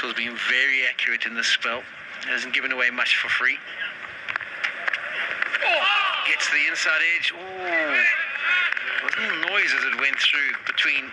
Has been very accurate in this spell. Hasn't given away much for free. Gets the inside edge. Oh, wasn't little noise as it went through between